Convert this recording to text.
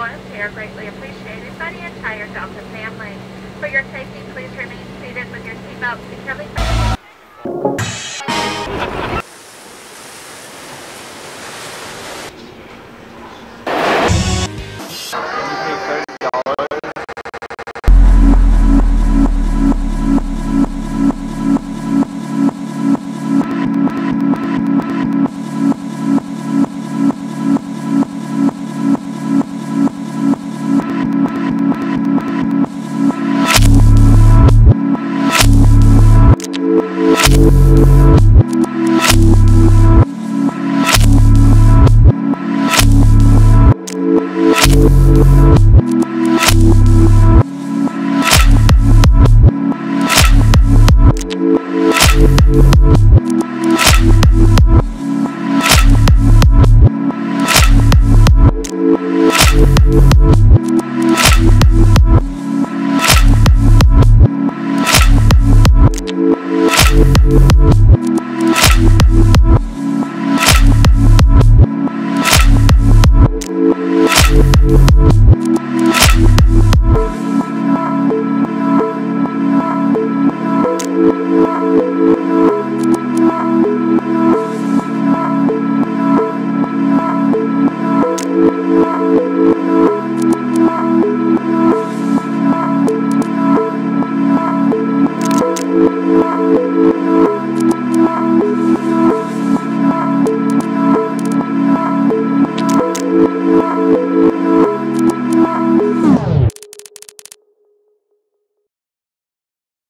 loyalty care greatly appreciated by the entire Delta family. For your safety, please remain seated with your seatbelt securely fastened.